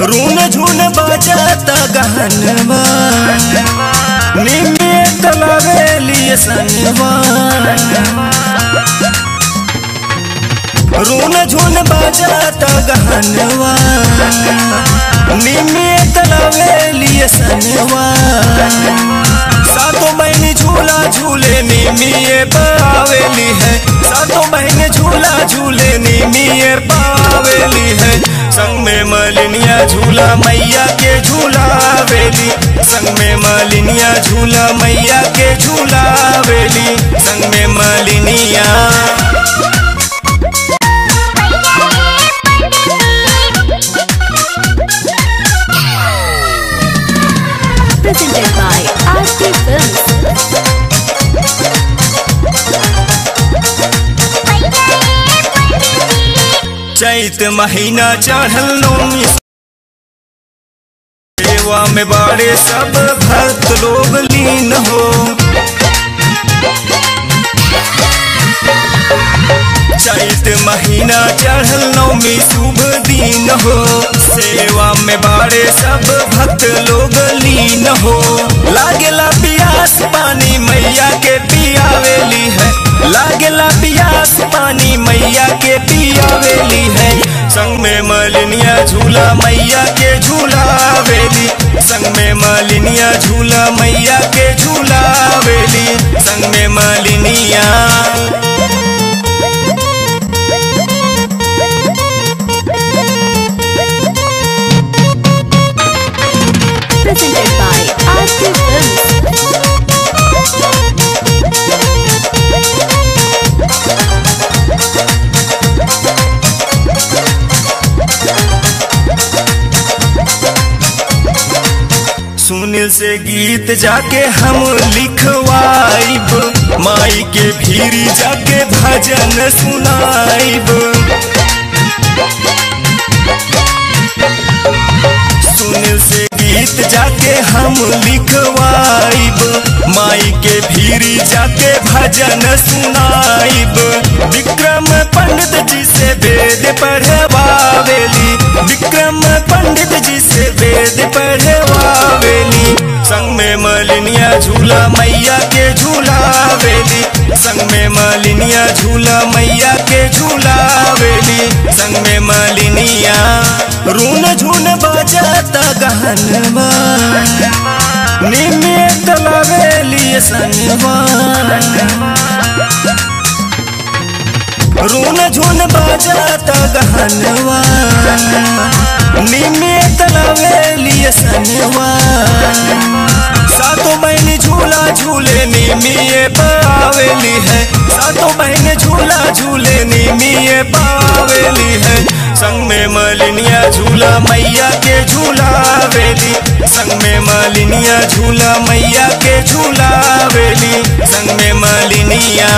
रून झून बजाता गहनवा निमिये तलावेली सनवा बजाता गहनवा निमिये तलावेली सनवा झूला झूले निमिये पावेली है। सातों बहन झूला झूले निमिये पावेली झूला मैया के झूला वेली संग में मलिनिया झूला मैया के झूला वेली संग में मलिनिया। Presented by RT Films. चैत महीना चढ़ल नौमी सेवा में बाड़े सब भक्त लोग लीन हो। चैत महीना चढ़ल नौमी, शुभ दिन हो। सेवा में बाड़े सब, भक्त लोग लीन हो। लागेला पियास पानी, मैया के पियावेली है। लागेला पियास पानी, मैया के पियावेली है। संग में मलिनिया झूला मैया के सुनील से गीत जाके हम लिखवाइब। माई के भीरी जाके भजन सुनाइब। सुनील से गीत जाके हम लिखवाइब। माई के भीरी जाके भजन सुनाइब। विक्रम पंडित जी से वेद पढ़वावेली। विक्रम पंडित जी से वेद मलिनिया झूला मैया के झूला वेली। संग में मलिनिया, झूला मैया के झूला वेली। संग में मलिनिया, रून झून बजाता निमिये तलावेली रून झून बजाता गहनवा निमिये तलावेली सनवा निमिये पावेली है। सातों बहन झूला झूले निमिये पावेली है। संग में मलिनिया झूला, मैया के झूला वेली। संग में मलिनिया झूला, मैया के झूला वेली। संग में मलिनिया